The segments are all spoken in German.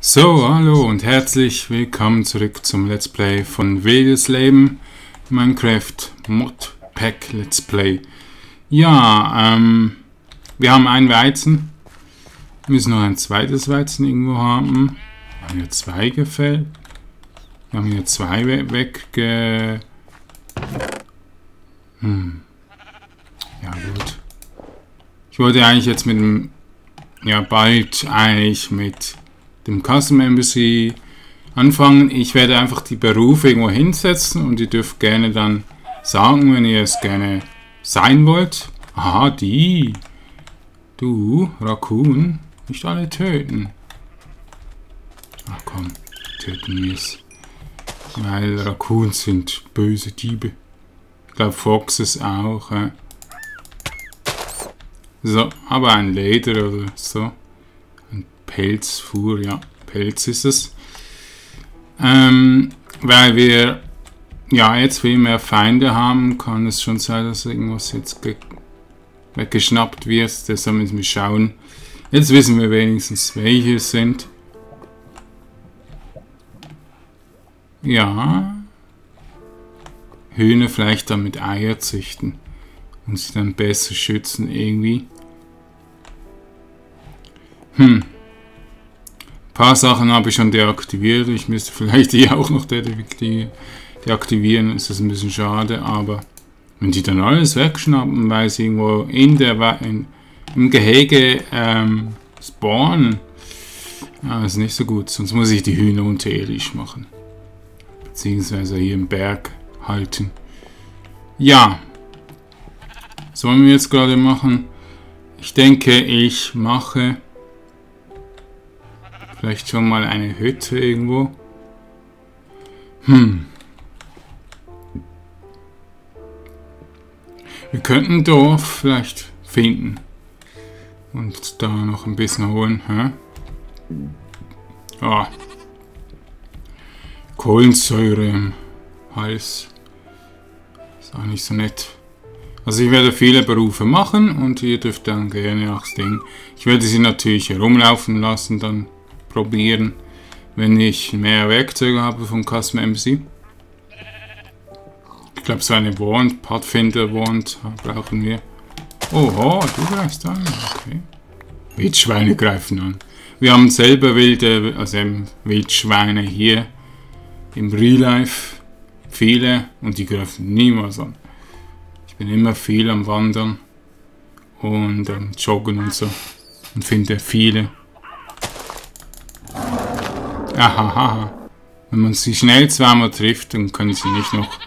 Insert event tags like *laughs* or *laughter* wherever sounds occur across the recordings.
So, hallo und herzlich willkommen zurück zum Let's Play von Wildes Leben Minecraft Mod Pack Let's Play. Ja, ähm, wir haben ein Weizen. Wir müssen noch ein zweites Weizen irgendwo haben. Wir haben hier zwei gefällt. Wir haben hier zwei we wegge... Hm. Ja, gut. Ich wollte eigentlich jetzt mit dem... Ja, bald eigentlich mit dem Custom Embassy anfangen. Ich werde einfach die Berufe irgendwo hinsetzen und ihr dürft gerne dann sagen, wenn ihr es gerne sein wollt. Aha, die. Du, Raccoon. Nicht alle töten. Ach komm, töten wir es. Weil Raccoons sind böse Diebe. Ich glaube Foxes auch. Äh. So, aber ein Leder oder so. Pelzfuhr, ja, Pelz ist es. Ähm, weil wir ja jetzt viel mehr Feinde haben, kann es schon sein, dass irgendwas jetzt weggeschnappt wird. Deshalb müssen wir schauen. Jetzt wissen wir wenigstens, welche es sind. Ja. Hühner vielleicht dann mit Eier züchten und sie dann besser schützen irgendwie. Hm paar Sachen habe ich schon deaktiviert. Ich müsste vielleicht die *laughs* auch noch deaktivieren. Ist das ein bisschen schade, aber wenn die dann alles wegschnappen, weil sie irgendwo in der in, im Gehege ähm, spawnen, ja, ist nicht so gut. Sonst muss ich die Hühner unterirdisch machen. Beziehungsweise hier im Berg halten. Ja. Was wollen wir jetzt gerade machen? Ich denke, ich mache Vielleicht schon mal eine Hütte irgendwo. Hm. Wir könnten ein Dorf vielleicht finden. Und da noch ein bisschen holen. Hä? Ah. Kohlensäure im Hals. Ist auch nicht so nett. Also ich werde viele Berufe machen und ihr dürft dann gerne auch Ding. Ich werde sie natürlich herumlaufen lassen, dann probieren, wenn ich mehr Werkzeuge habe vom Custom MC. Ich glaube, so eine Wand, Pathfinder Wand brauchen wir. Oho, du greifst an. Okay. Wildschweine greifen an. Wir haben selber wilde, also Wildschweine hier im Real Life. Viele und die greifen niemals an. Ich bin immer viel am Wandern und am Joggen und so und finde viele. Ahaha. Wenn man sie schnell zweimal trifft, dann können sie nicht noch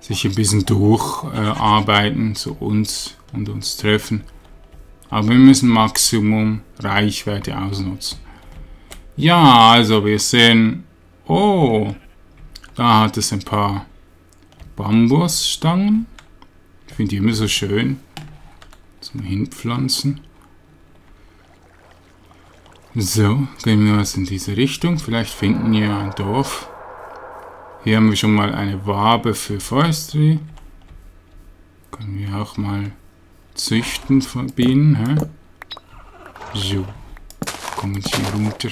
sich ein bisschen durcharbeiten äh, zu uns und uns treffen. Aber wir müssen Maximum Reichweite ausnutzen. Ja, also wir sehen... Oh, da hat es ein paar Bambusstangen. Ich finde die immer so schön zum Hinpflanzen. So, gehen wir was in diese Richtung. Vielleicht finden wir ein Dorf. Hier haben wir schon mal eine Wabe für Forestry. Können wir auch mal züchten von Bienen. Hä? So, kommen sie runter.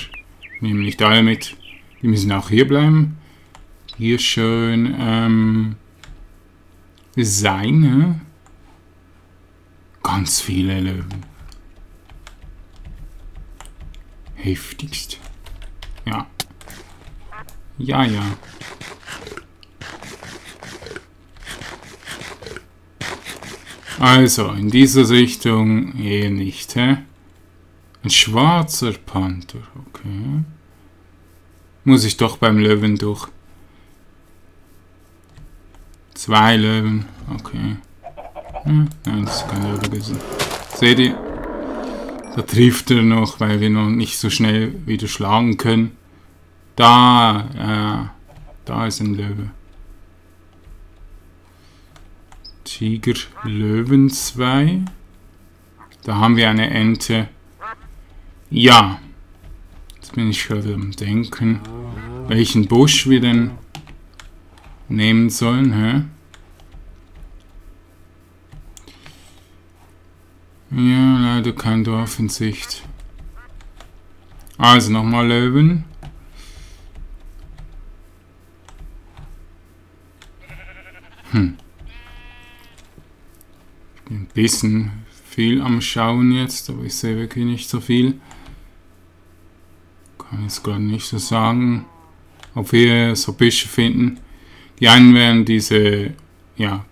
Nehmen nicht alle mit. Die müssen auch hier bleiben. Hier schön ähm, sein. Hä? Ganz viele Löwen. Heftigst. Ja. Ja, ja. Also, in dieser Richtung eher nicht, hä? Ein schwarzer Panther, okay. Muss ich doch beim Löwen durch. Zwei Löwen, okay. Hm, nein, das ist kein Löwe gewesen. Seht ihr? Da trifft er noch, weil wir noch nicht so schnell wieder schlagen können. Da, äh, da ist ein Löwe. Tiger, Löwen 2. Da haben wir eine Ente. Ja. Jetzt bin ich gerade am Denken, welchen Busch wir denn nehmen sollen. Hä? Ja, leider kein Dorf in Sicht. Also nochmal Löwen. Hm. Ich bin ein bisschen viel am Schauen jetzt, aber ich sehe wirklich nicht so viel. Kann jetzt gerade nicht so sagen, ob wir so Büsche finden. Die einen wären diese ja,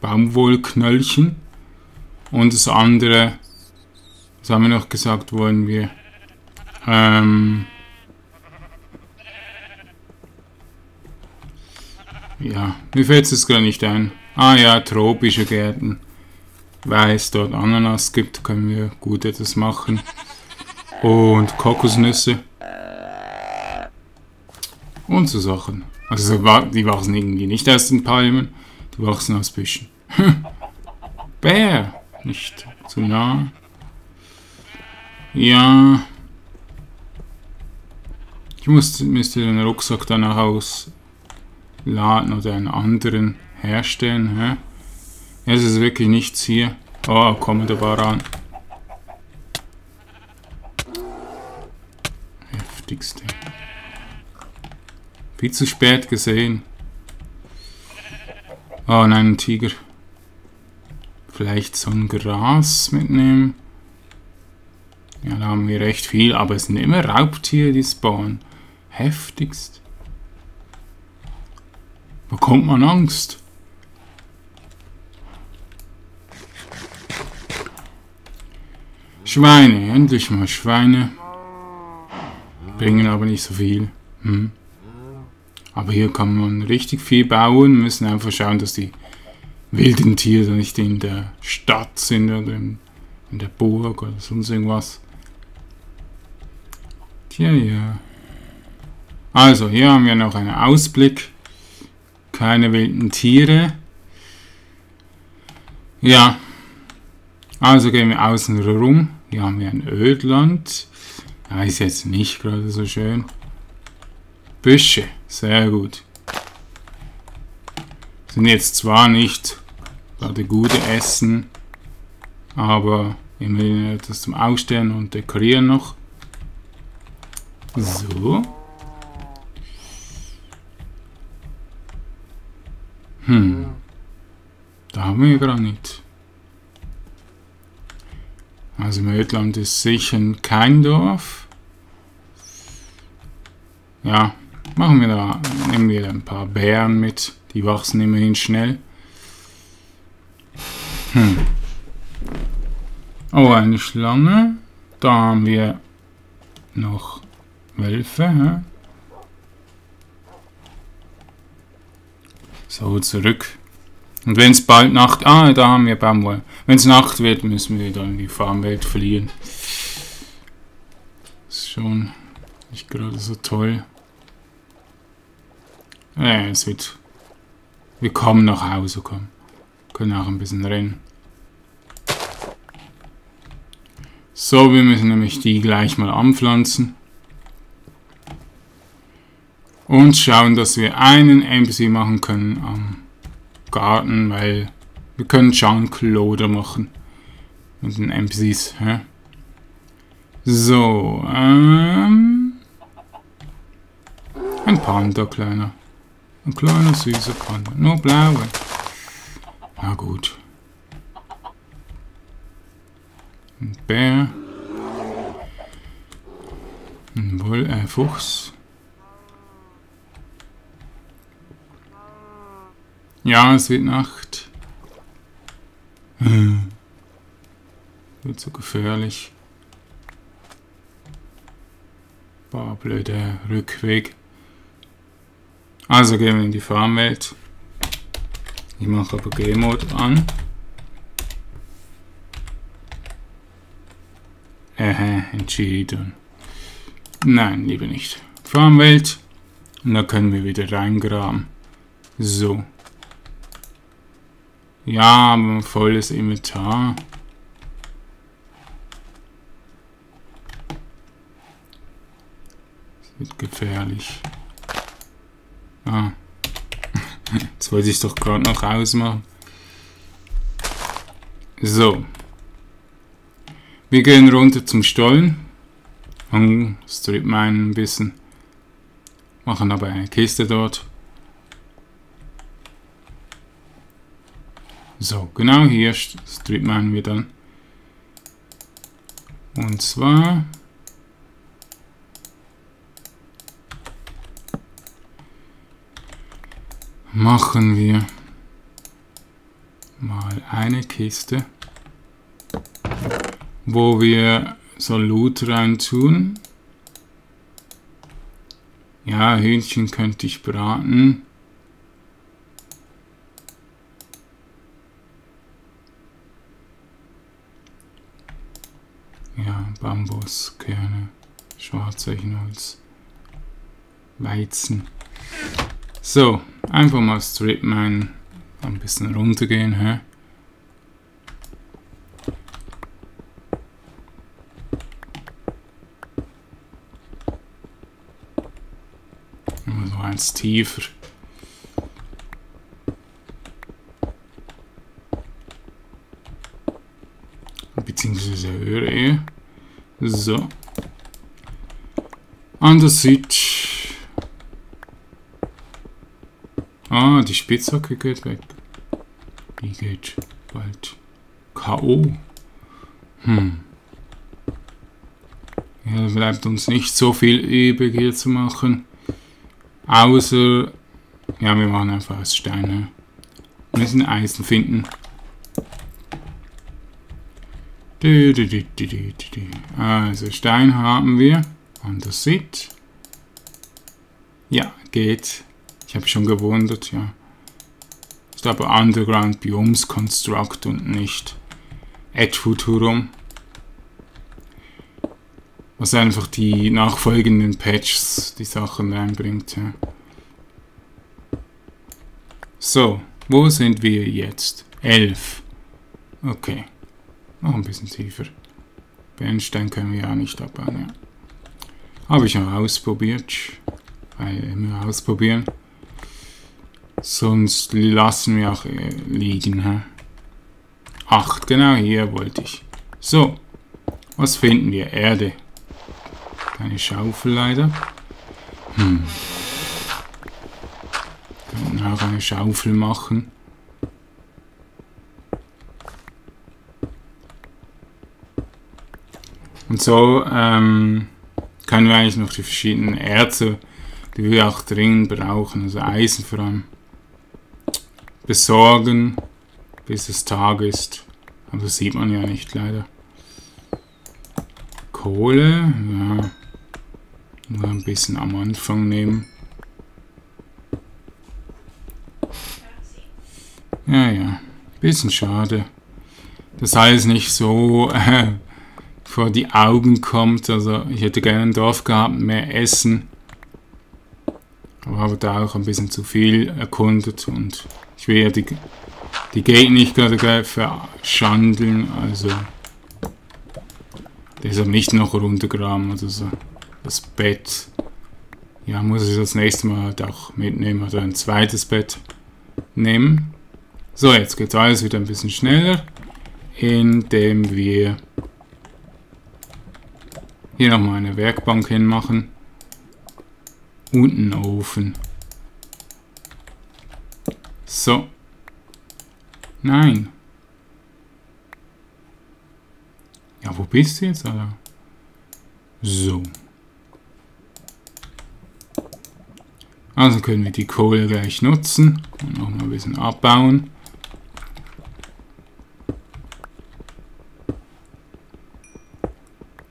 Baumwollknöllchen und das andere, was haben wir noch gesagt, wollen wir ähm, ja, mir fällt es gar nicht ein. Ah ja, tropische Gärten. Weil es dort Ananas gibt, können wir gut etwas machen. Und Kokosnüsse. Und so Sachen. Also die wachsen irgendwie nicht aus den Palmen, die wachsen aus Büschen. *laughs* Bär! Nicht zu nah. Ja. Ich muss, müsste den Rucksack dann auch ausladen oder einen anderen herstellen. Hä? Es ist wirklich nichts hier. Oh, komme da ran. Heftigste. Viel zu spät gesehen. Oh nein, ein Tiger. Vielleicht so ein Gras mitnehmen. Ja, da haben wir recht viel, aber es sind immer Raubtiere, die spawnen. Heftigst. Bekommt man Angst? Schweine, endlich mal Schweine. Bringen aber nicht so viel. Hm. Aber hier kann man richtig viel bauen. Müssen einfach schauen, dass die wilden Tiere nicht in der Stadt sind oder in, in der Burg oder sonst irgendwas. Tja, ja. Also, hier haben wir noch einen Ausblick. Keine wilden Tiere. Ja. Also gehen wir außen herum. Hier haben wir ein Ödland. Ja, ist jetzt nicht gerade so schön. Büsche. Sehr gut. Sind jetzt zwar nicht gerade gute Essen, aber immerhin etwas zum Ausstellen und Dekorieren noch. So. Hm. Da haben wir Granit. Also Mödland ist sicher kein Dorf. Ja, machen wir da, nehmen wir ein paar Bären mit. Die wachsen immerhin schnell. Hm. Oh, eine Schlange. Da haben wir noch Wölfe. Hä? So, zurück. Und wenn es bald Nacht... Ah, da haben wir Baumwolle. Wenn es Nacht wird, müssen wir wieder in die Farmwelt verlieren. Ist schon nicht gerade so toll. Ja, es wird... Wir kommen nach Hause, komm. Können auch ein bisschen rennen. So, wir müssen nämlich die gleich mal anpflanzen. Und schauen, dass wir einen NPC machen können am Garten, weil wir können Jean-Claude machen. Mit den NPCs. Ja? So, ähm... Ein Panda, kleiner. Ein kleiner, süßer Panda. Nur blaue. Na gut. Ein Bär. Ein Woll, äh, Fuchs. Ja, es wird Nacht. Hm. Wird so gefährlich. Boah, blöder Rückweg. Also gehen wir in die Farmwelt. Ich mache aber G-Mode an. Äh, entschieden. Nein, lieber nicht. Farmwelt. Und da können wir wieder reingraben. So. Ja, volles Inventar. Das wird gefährlich. Ah. Jetzt wollte ich doch gerade noch ausmachen. So. Wir gehen runter zum Stollen. Und strip ein bisschen. Machen aber eine Kiste dort. So, genau hier strip wir dann. Und zwar machen wir mal eine Kiste, wo wir so Loot rein tun. Ja, Hühnchen könnte ich braten. Ja, Bambuskerne, Schwarzeichenholz, Weizen. So, einfach mal Stripmine ein bisschen runtergehen. Hä? Immer so eins tiefer. Beziehungsweise höher eher. So. Andesic. Ah, die Spitzhacke geht weg. Die geht bald. K.O. Hm. Ja, bleibt uns nicht so viel übrig hier zu machen. Außer... Ja, wir machen einfach als Steine. Wir müssen Eisen finden. Also Stein haben wir. Andesit. Ja, geht. Ich habe schon gewundert, ja. Ist aber Underground Biomes Construct und nicht Ad Futurum. Was einfach die nachfolgenden Patches die Sachen reinbringt, ja. So, wo sind wir jetzt? 11. Okay. Noch ein bisschen tiefer. Bernstein können wir ja nicht abbauen, ja. Habe ich auch ausprobiert. Weil immer ausprobieren. Sonst lassen wir auch äh, liegen. Hä? 8, genau hier wollte ich. So, was finden wir? Erde. Keine Schaufel leider. Hm. Könnten auch eine Schaufel machen. Und so ähm, können wir eigentlich noch die verschiedenen Erze, die wir auch dringend brauchen, also Eisen vor allem besorgen, bis es Tag ist. Aber das sieht man ja nicht leider. Kohle, ja. Nur ein bisschen am Anfang nehmen. Ja, ja. Bisschen schade. Dass alles nicht so äh, vor die Augen kommt. Also ich hätte gerne ein Dorf gehabt, mehr Essen. Aber habe da auch ein bisschen zu viel erkundet und ich will ja die, die Gegend nicht gerade verschandeln, also deshalb nicht noch runtergraben oder so. Das Bett, ja, muss ich das nächste Mal halt auch mitnehmen oder ein zweites Bett nehmen. So, jetzt geht alles wieder ein bisschen schneller, indem wir hier nochmal eine Werkbank hinmachen und einen Ofen. So. Nein. Ja, wo bist du jetzt, Alter? So. Also können wir die Kohle gleich nutzen und noch mal ein bisschen abbauen.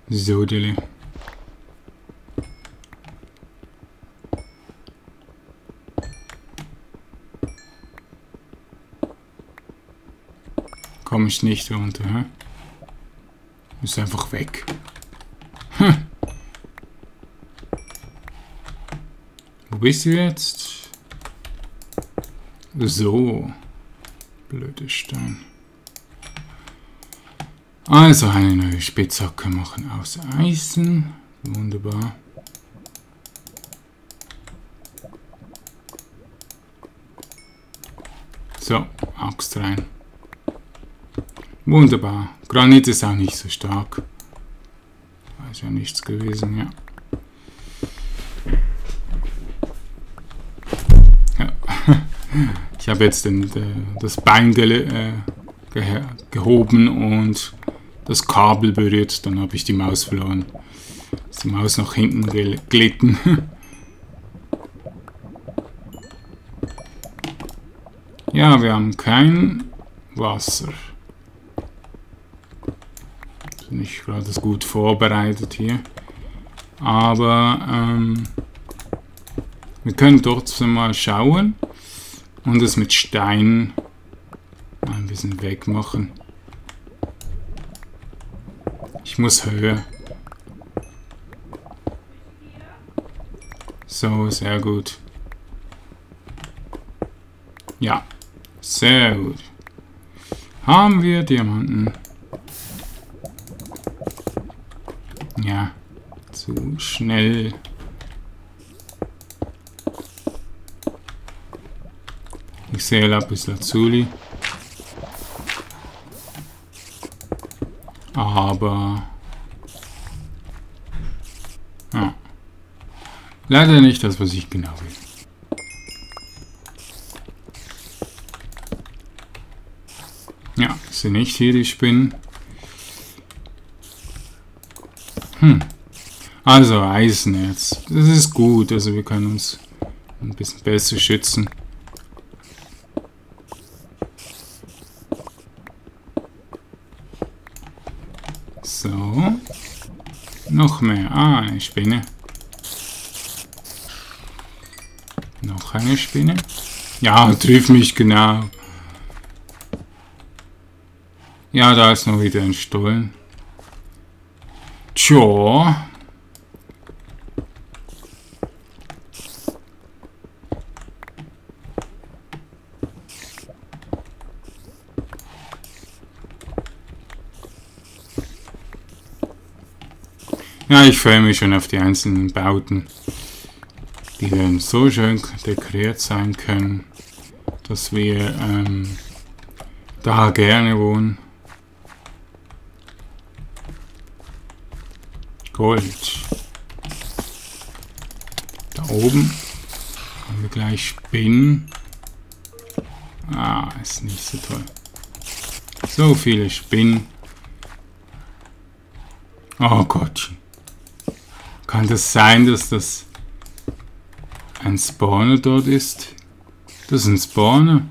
So, Dilly. Komme ich nicht runter. Hä? Ist einfach weg. Hm. Wo bist du jetzt? So. Blöde Stein. Also eine neue Spitzhacke machen aus Eisen. Wunderbar. So, Axt rein. Wunderbar. Granit ist auch nicht so stark. ist ja nichts gewesen, ja. ja. *laughs* Ich habe jetzt den, das Bein ge äh, ge gehoben und das Kabel berührt, dann habe ich die Maus verloren. Ist die Maus nach hinten glitten. *laughs* ja, wir haben kein Wasser. Nicht gerade gut vorbereitet hier. Aber ähm, wir können trotzdem mal schauen und es mit Stein ein bisschen wegmachen. Ich muss höher. So, sehr gut. Ja, sehr gut. Haben wir Diamanten? Ja, zu schnell. Ich sehe Lapis Lazuli. Aber... Ja. Leider nicht das, was ich genau will. Ja, sind nicht hier die Spinnen. Hm. Also Eisenerz. Das ist gut. Also wir können uns ein bisschen besser schützen. So. Noch mehr. Ah, eine Spinne. Noch eine Spinne. Ja, trifft mich genau. Ja, da ist noch wieder ein Stollen. Tja. Ja, ich freue mich schon auf die einzelnen Bauten, die dann so schön dekoriert sein können, dass wir ähm, da gerne wohnen. Gold. Da oben haben wir gleich Spinnen. Ah, ist nicht so toll. So viele Spinnen. Oh Gott. Kann das sein, dass das ein Spawner dort ist? Das ist ein Spawner.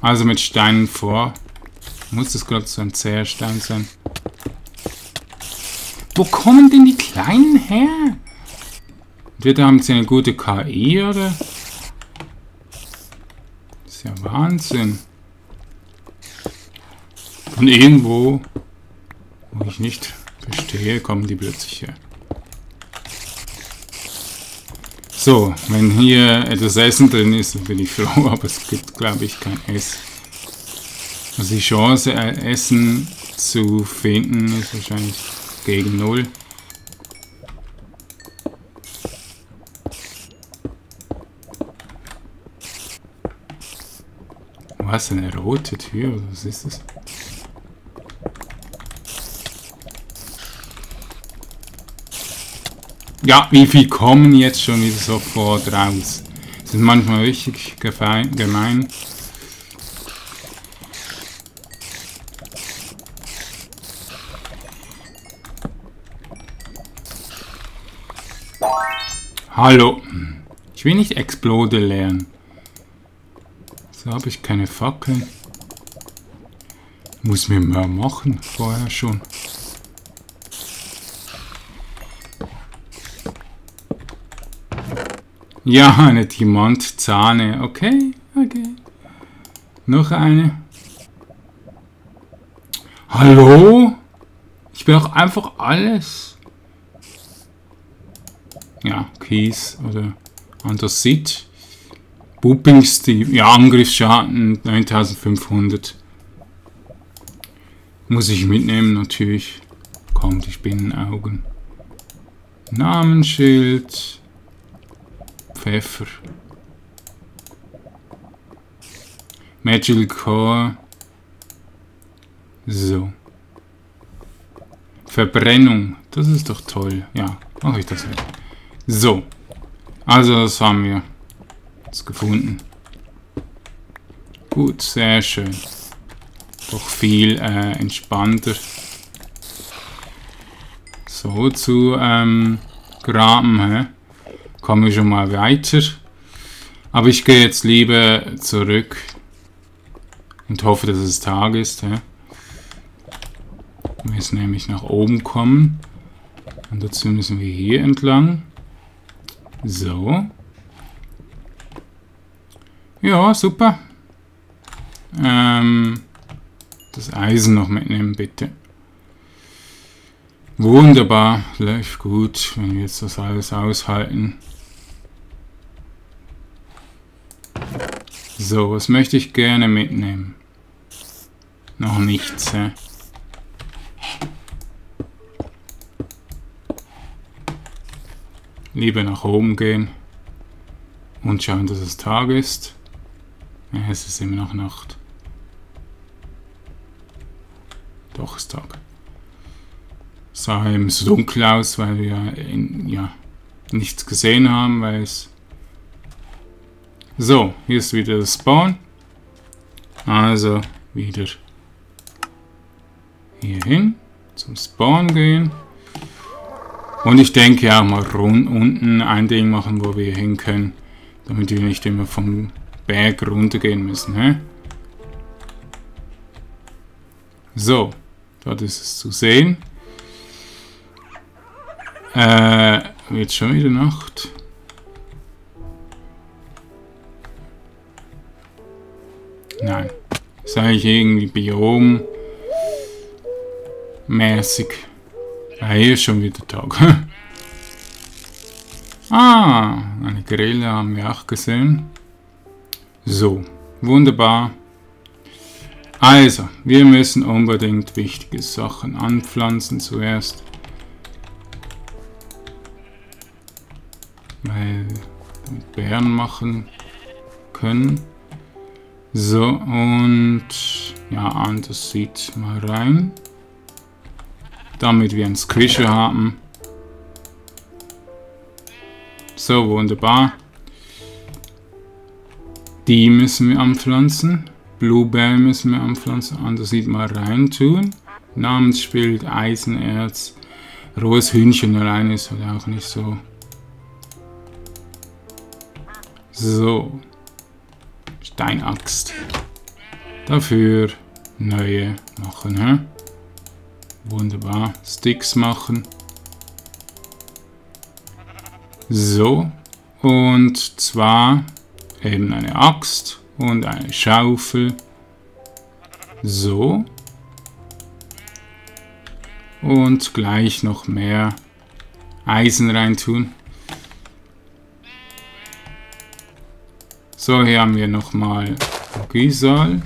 Also mit Steinen vor. Muss das gerade so ein zäher Stein sein? Wo kommen denn die Kleinen her? Entweder haben sie eine gute KI oder... Das ist ja Wahnsinn. Und irgendwo, wo ich nicht Verstehe, kommen die plötzlich her. So, wenn hier etwas Essen drin ist, dann bin ich froh, *laughs* aber es gibt, glaube ich, kein Essen. Also die Chance, Essen zu finden, ist wahrscheinlich gegen Null. Was, eine rote Tür? Was ist das? Ja, wie viel kommen jetzt schon wieder sofort raus? Sind manchmal richtig gemein. Hallo. Ich will nicht Explode lernen. So habe ich keine Fackeln. Muss mir mehr machen, vorher schon. Ja, eine Diamantzahne. Okay, okay. Noch eine. Hallo? Ich auch einfach alles. Ja, Kies oder Andasit. Buppingstil. Ja, Angriffsschaden 9500. Muss ich mitnehmen, natürlich. Komm, die Spinnenaugen. Namensschild. Pfeffer. Magical Core. So. Verbrennung. Das ist doch toll. Ja, mache ich das halt. So. Also, das haben wir jetzt gefunden. Gut, sehr schön. Doch viel äh, entspannter. So, zu ähm, Graben, hä? Kommen wir schon mal weiter. Aber ich gehe jetzt lieber zurück und hoffe, dass es Tag ist. Hä? Wir müssen nämlich nach oben kommen. Und dazu müssen wir hier entlang. So. Ja, super. Ähm, das Eisen noch mitnehmen, bitte. Wunderbar, läuft gut, wenn wir jetzt das alles aushalten. So, was möchte ich gerne mitnehmen? Noch nichts, hä? Lieber nach oben gehen und schauen, dass es Tag ist. Ja, es ist immer noch Nacht. Doch, ist Tag. Sah eben so dunkel aus, weil wir in, ja, nichts gesehen haben, weil es... So, hier ist wieder das Spawn. Also wieder hier hin zum Spawn gehen. Und ich denke auch mal unten ein Ding machen, wo wir hin können, damit wir nicht immer vom Berg runtergehen müssen. Hä? So, dort ist es zu sehen. Äh, wird schon wieder Nacht. Nein. Ist eigentlich irgendwie Biom mäßig. Ah, hier ist schon wieder Tag. *laughs* ah, eine Grille haben wir auch gesehen. So, wunderbar. Also, wir müssen unbedingt wichtige Sachen anpflanzen zuerst. Weil damit Bären machen können. So, und ja, anders sieht mal rein. Damit wir einen Squisher haben. So, wunderbar. Die müssen wir anpflanzen. Blueberry müssen wir anpflanzen. Anders sieht mal rein tun. Namensbild, Eisenerz. Rohes Hühnchen allein ist halt auch nicht so. So. Steinaxt. Dafür neue machen. Hä? Wunderbar. Sticks machen. So. Und zwar eben eine Axt und eine Schaufel. So. Und gleich noch mehr Eisen reintun. So, hier haben wir nochmal Gysal.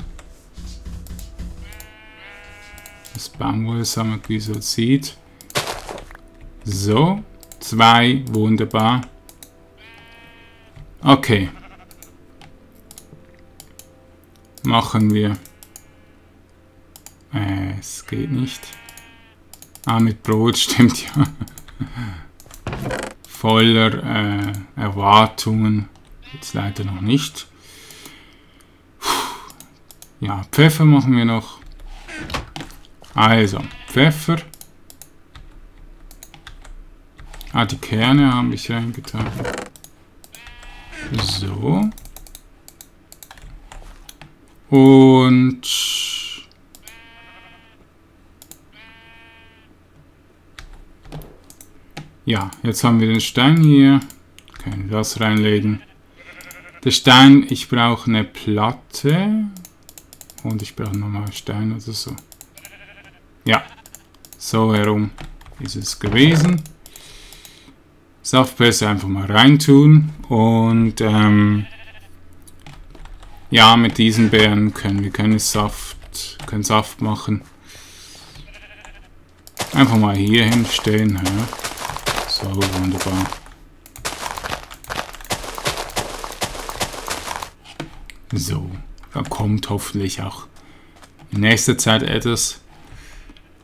Das Baumwollsamer Gysal sieht. So, zwei, wunderbar. Okay. Machen wir. Äh, es geht nicht. Ah, mit Brot *laughs* stimmt ja. Voller äh, Erwartungen. Jetzt leider noch nicht. Ja, Pfeffer machen wir noch. Also, Pfeffer. Ah, die Kerne habe ich reingetan. So. Und... Ja, jetzt haben wir den Stein hier. Können wir das reinlegen. Der Stein, ich brauche eine Platte. Und ich brauche nochmal Stein oder so. Ja, so herum ist es gewesen. Saftpresse einfach mal reintun. Und ähm, ja, mit diesen Beeren können wir können Saft, können Saft machen. Einfach mal hier hinstellen. Ja. So, wunderbar. So, da kommt hoffentlich auch in nächster Zeit etwas.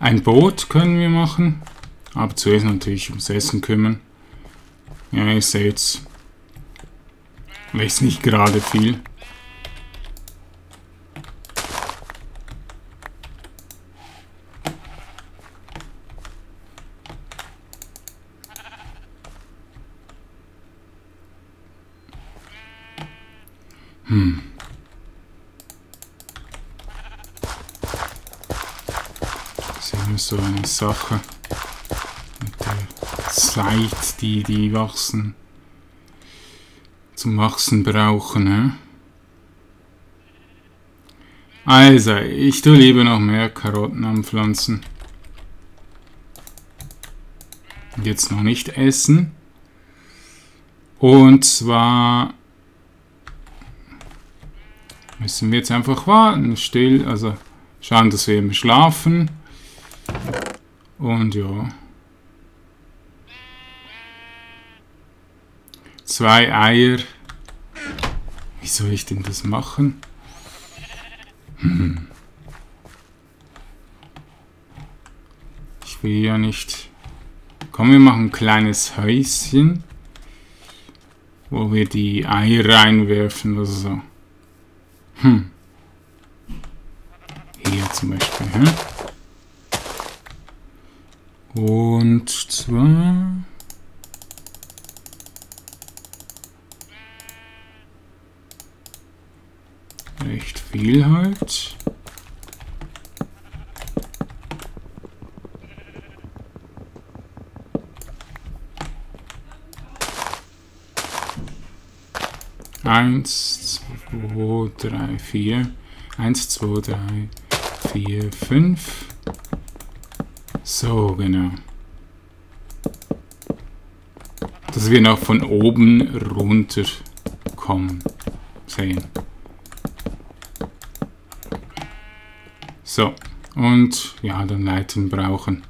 Ein Boot können wir machen. Aber zuerst natürlich ums Essen kümmern. Ja, ihr seht, wächst nicht gerade viel. Hm. Das ist immer so eine Sache mit der Zeit, die die wachsen, zum Wachsen brauchen. Ne? Also, ich tue lieber noch mehr Karotten anpflanzen. Jetzt noch nicht essen. Und zwar müssen wir jetzt einfach warten, still, also schauen, dass wir eben schlafen. Und ja. Zwei Eier. Wie soll ich denn das machen? Hm. Ich will ja nicht... Komm, wir machen ein kleines Häuschen, wo wir die Eier reinwerfen oder so. Hm. Hier zum Beispiel. Hm? Und zwar... Recht viel halt. Eins, zwei, drei, vier. Eins, zwei, drei, vier, fünf. So, genau. Dass wir noch von oben runter kommen. Sehen. So. Und ja, dann Leiten brauchen.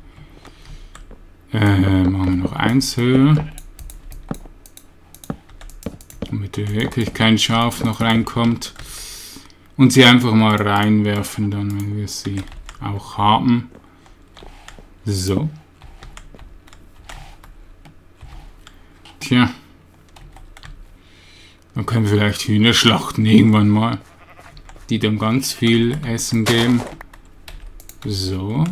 Äh, machen wir noch eins höher damit wirklich kein Schaf noch reinkommt. Und sie einfach mal reinwerfen, dann, wenn wir sie auch haben. So. Tja. Dann können wir vielleicht Hühner schlachten irgendwann mal. Die dann ganz viel Essen geben. So.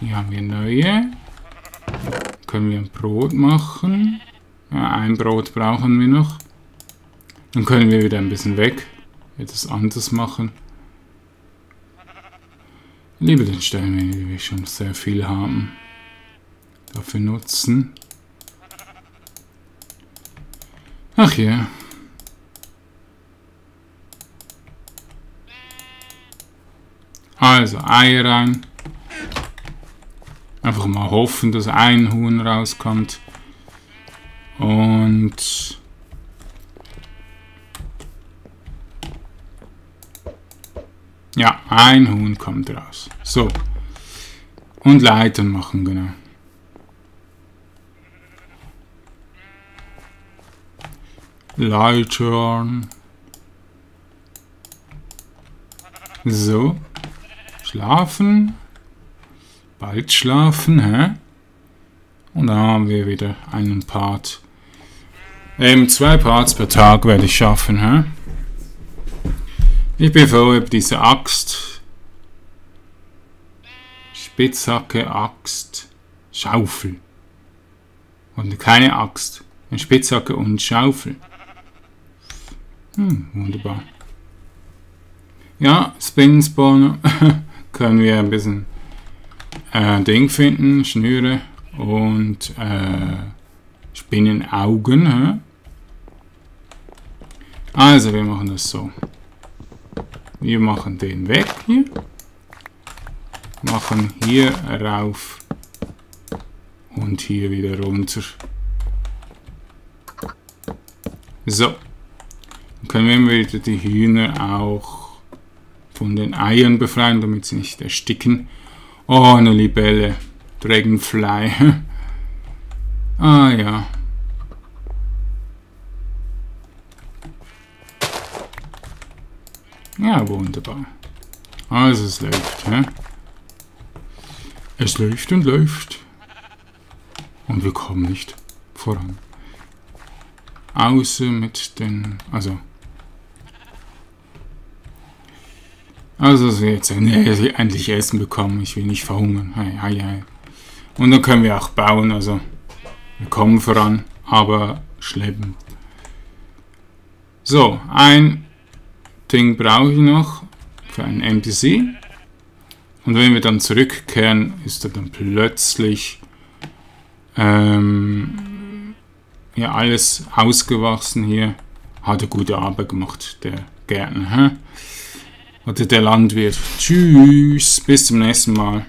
Hier haben wir neue. Können wir ein Brot machen. Ja, ein Brot brauchen wir noch. Dann können wir wieder ein bisschen weg. Etwas anderes machen. Lieber den Stein, wenn wir schon sehr viel haben. Dafür nutzen. Ach ja. Also, Eier rein. Einfach mal hoffen, dass ein Huhn rauskommt. Und ja, ein Huhn kommt raus. So. Und Leitern machen, genau. Leitern. So. Schlafen. Bald schlafen, hä? Und dann haben wir wieder einen Part ähm, zwei Parts per Tag werde ich schaffen. Hä? Ich über diese Axt. Spitzhacke, Axt, Schaufel. Und keine Axt. Eine Spitzhacke und Schaufel. Hm, wunderbar. Ja, Spin Spawner *laughs* können wir ein bisschen äh, Ding finden, Schnüre und äh, Spinnenaugen. Hä? Also, wir machen das so. Wir machen den weg hier. Machen hier rauf und hier wieder runter. So. Dann können wir wieder die Hühner auch von den Eiern befreien, damit sie nicht ersticken. Oh, eine Libelle. Dragonfly. *laughs* ah ja. Ja, wunderbar. Also es läuft. Hä? Es läuft und läuft. Und wir kommen nicht voran. Außer mit den... Also... Also, dass wir jetzt endlich Essen bekommen. Ich will nicht verhungern. Hei, hei, hei. Und dann können wir auch bauen. Also, wir kommen voran, aber schleppend. So, ein Ding brauche ich noch für einen NPC. Und wenn wir dann zurückkehren, ist er dann plötzlich ähm, ja alles ausgewachsen hier. Hat er gute Arbeit gemacht, der Gärtner. Hä? Oder der Landwirt. Tschüss, bis zum nächsten Mal.